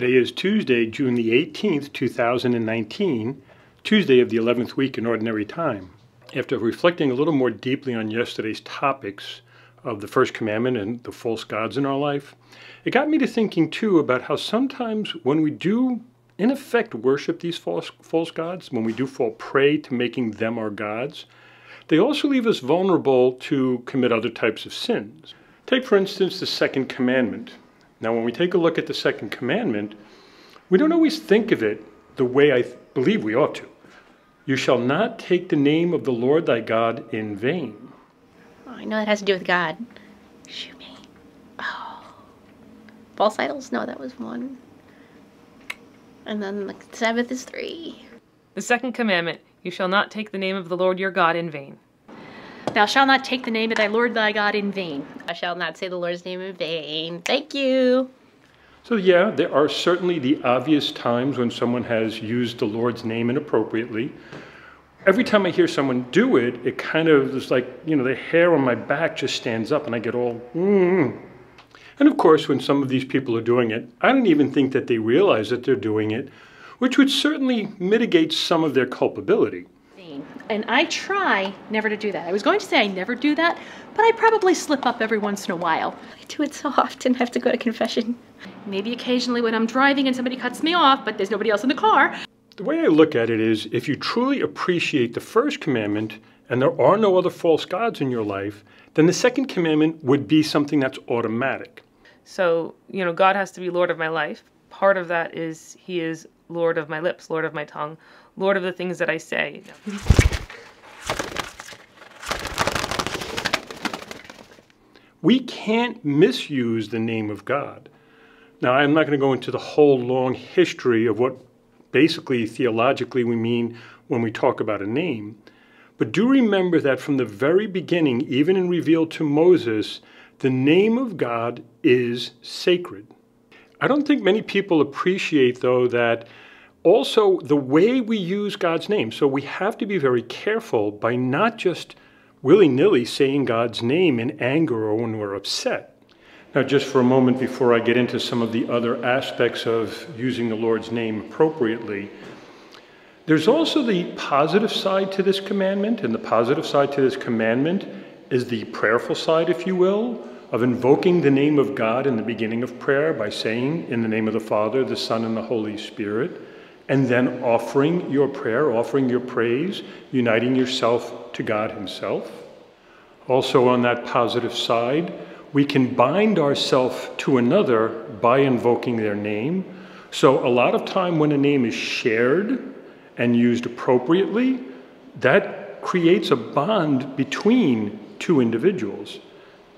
Today is Tuesday, June the 18th, 2019, Tuesday of the 11th week in Ordinary Time. After reflecting a little more deeply on yesterday's topics of the First Commandment and the false gods in our life, it got me to thinking too about how sometimes when we do, in effect, worship these false, false gods, when we do fall prey to making them our gods, they also leave us vulnerable to commit other types of sins. Take, for instance, the second commandment. Now, when we take a look at the second commandment, we don't always think of it the way I believe we ought to. You shall not take the name of the Lord thy God in vain. Oh, I know that has to do with God. Shoot me. Oh. False idols? No, that was one. And then the Sabbath is three. The second commandment You shall not take the name of the Lord your God in vain. Thou shalt not take the name of thy Lord thy God in vain. I shall not say the Lord's name in vain. Thank you. So, yeah, there are certainly the obvious times when someone has used the Lord's name inappropriately. Every time I hear someone do it, it kind of is like, you know, the hair on my back just stands up and I get all, mm. And of course, when some of these people are doing it, I don't even think that they realize that they're doing it, which would certainly mitigate some of their culpability. And I try never to do that. I was going to say I never do that, but I probably slip up every once in a while. I do it so often, I have to go to confession. Maybe occasionally when I'm driving and somebody cuts me off, but there's nobody else in the car. The way I look at it is if you truly appreciate the first commandment and there are no other false gods in your life, then the second commandment would be something that's automatic. So, you know, God has to be Lord of my life. Part of that is He is Lord of my lips, Lord of my tongue, Lord of the things that I say. We can't misuse the name of God. Now, I'm not going to go into the whole long history of what basically theologically we mean when we talk about a name. But do remember that from the very beginning, even in revealed to Moses, the name of God is sacred. I don't think many people appreciate, though, that also the way we use God's name. So we have to be very careful by not just willy nilly saying God's name in anger or when we're upset. Now, just for a moment before I get into some of the other aspects of using the Lord's name appropriately, there's also the positive side to this commandment, and the positive side to this commandment is the prayerful side, if you will, of invoking the name of God in the beginning of prayer by saying, In the name of the Father, the Son, and the Holy Spirit and then offering your prayer, offering your praise, uniting yourself to God Himself. Also, on that positive side, we can bind ourselves to another by invoking their name. So, a lot of time when a name is shared and used appropriately, that creates a bond between two individuals.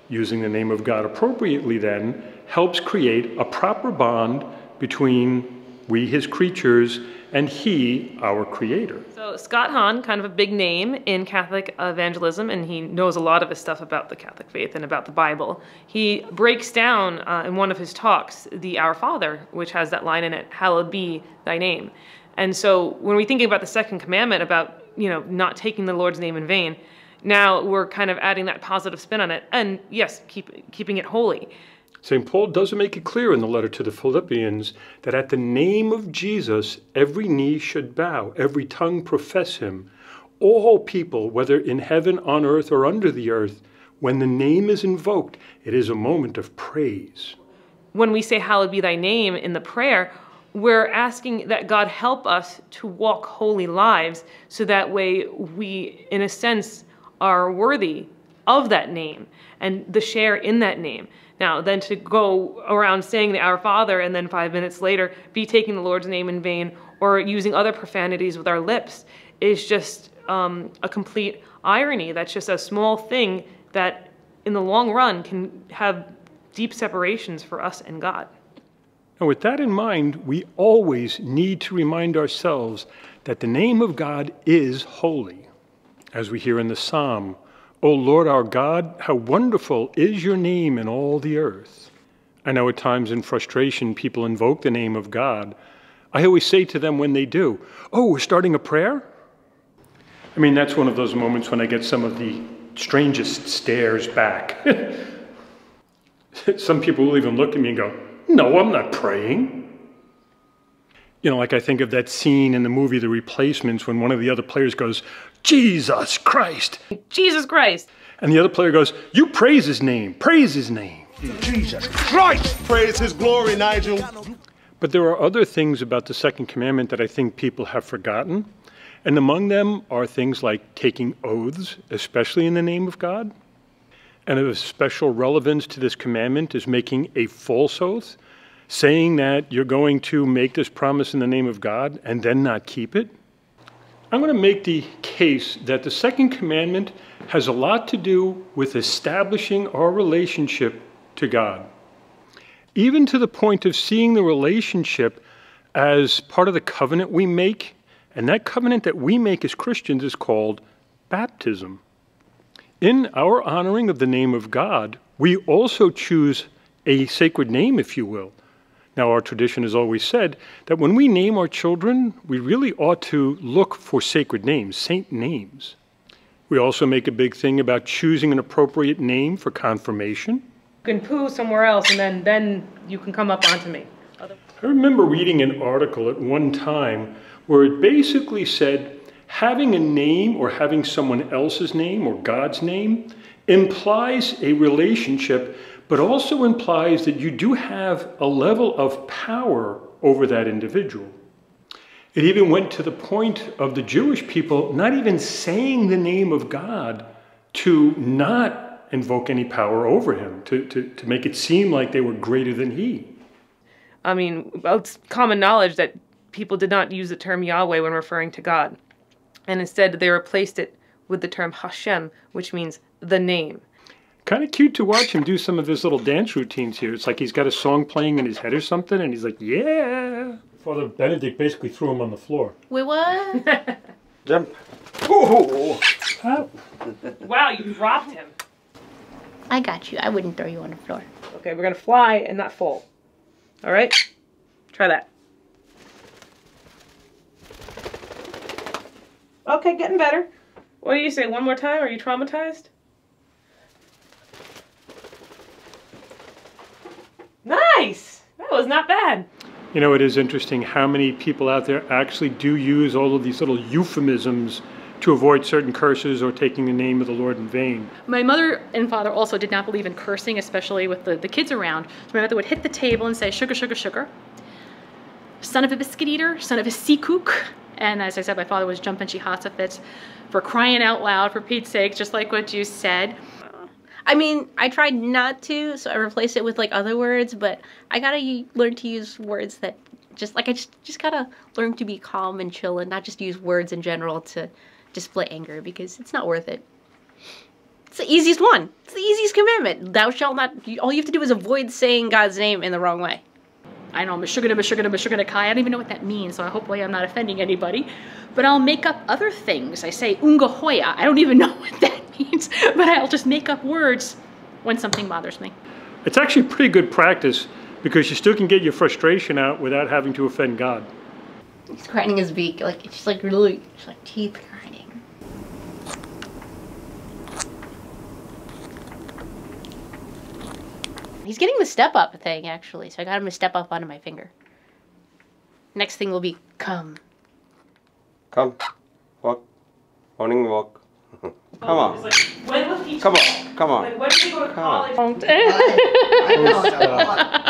Using the name of God appropriately, then, helps create a proper bond between we his creatures, and he our creator. So Scott Hahn, kind of a big name in Catholic evangelism, and he knows a lot of his stuff about the Catholic faith and about the Bible. He breaks down uh, in one of his talks the Our Father, which has that line in it, "Hallowed be Thy name." And so when we think about the second commandment about you know not taking the Lord's name in vain, now we're kind of adding that positive spin on it, and yes, keep keeping it holy. St. Paul does make it clear in the letter to the Philippians that at the name of Jesus, every knee should bow, every tongue profess him. All people, whether in heaven, on earth, or under the earth, when the name is invoked, it is a moment of praise. When we say, Hallowed be thy name in the prayer, we're asking that God help us to walk holy lives so that way we, in a sense, are worthy of that name and the share in that name. Now, then to go around saying the Our Father and then five minutes later be taking the Lord's name in vain or using other profanities with our lips is just um, a complete irony. That's just a small thing that in the long run can have deep separations for us and God. Now, with that in mind, we always need to remind ourselves that the name of God is holy. As we hear in the psalm, O Lord our God, how wonderful is your name in all the earth. I know at times in frustration people invoke the name of God. I always say to them when they do, Oh, we're starting a prayer? I mean, that's one of those moments when I get some of the strangest stares back. some people will even look at me and go, No, I'm not praying. You know, like I think of that scene in the movie The Replacements when one of the other players goes, Jesus Christ. Jesus Christ. And the other player goes, You praise his name, praise his name. Jesus Christ! Praise his glory, Nigel. But there are other things about the second commandment that I think people have forgotten. And among them are things like taking oaths, especially in the name of God. And of special relevance to this commandment is making a false oath, saying that you're going to make this promise in the name of God and then not keep it. I'm going to make the case that the second commandment has a lot to do with establishing our relationship to God, even to the point of seeing the relationship as part of the covenant we make. And that covenant that we make as Christians is called baptism. In our honoring of the name of God, we also choose a sacred name, if you will. Now, our tradition has always said that when we name our children, we really ought to look for sacred names, saint names. We also make a big thing about choosing an appropriate name for confirmation. You can poo somewhere else and then, then you can come up onto me. I remember reading an article at one time where it basically said having a name or having someone else's name or God's name implies a relationship but also implies that you do have a level of power over that individual. It even went to the point of the Jewish people not even saying the name of God to not invoke any power over him, to, to, to make it seem like they were greater than he. I mean, well, it's common knowledge that people did not use the term Yahweh when referring to God. And instead, they replaced it with the term Hashem, which means the name. Kind of cute to watch him do some of his little dance routines here. It's like he's got a song playing in his head or something, and he's like, yeah. Father Benedict basically threw him on the floor. Wait, what? Jump. Ooh. How? Wow, you dropped him. I got you. I wouldn't throw you on the floor. Okay, we're gonna fly and not fall. All right? Try that. Okay, getting better. What do you say? One more time? Are you traumatized? Nice! That was not bad. You know, it is interesting how many people out there actually do use all of these little euphemisms to avoid certain curses or taking the name of the Lord in vain. My mother and father also did not believe in cursing, especially with the, the kids around. So my mother would hit the table and say, sugar, sugar, sugar. Son of a biscuit eater, son of a sea kook. And as I said, my father was jumping Jehoshaphat for crying out loud, for Pete's sake, just like what you said. I mean, I tried not to, so I replaced it with like other words, but I gotta learn to use words that just like I just just gotta learn to be calm and chill and not just use words in general to display anger because it's not worth it. It's the easiest one. It's the easiest commandment. Thou shalt not. All you have to do is avoid saying God's name in the wrong way. I know Meshuggah Meshuggah Meshuggah Kai. I don't even know what that means, so hopefully I'm not offending anybody. But I'll make up other things. I say Unga Hoya. I don't even know what that means, but I'll just make up words when something bothers me. It's actually pretty good practice because you still can get your frustration out without having to offend God. He's grinding his beak like it's just like really just like teeth grinding. He's getting the step up thing actually, so I got him to step up onto my finger. Next thing will be come. Come. Walk. Morning walk. Come on. when was he Come on. Come on. when did he go to Come on. college? I know.